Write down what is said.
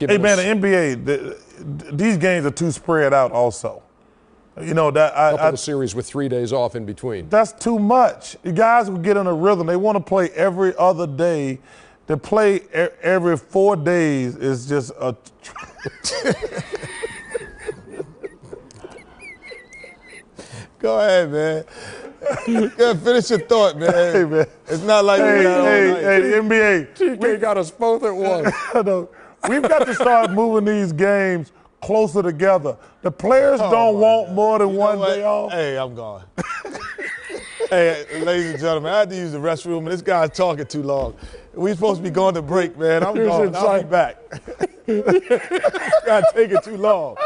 Hey man, the NBA, the, these games are too spread out. Also, you know that a couple I, I, of series with three days off in between. that's too much. You guys will get in a rhythm. They want to play every other day. To play every four days is just a. Go ahead, man. Ahead, finish your thought, man. Hey man, It's not like hey we hey hey NBA. TK got us both at once. I know. We've got to start moving these games closer together. The players oh don't Oh, want God. more than You one day off. Hey, I'm gone. hey, ladies and gentlemen, I had to use the restroom, and this guy's talking too long. We supposed to be going to break, man. I'm Here's gone. I'll be back. This guy's taking too long.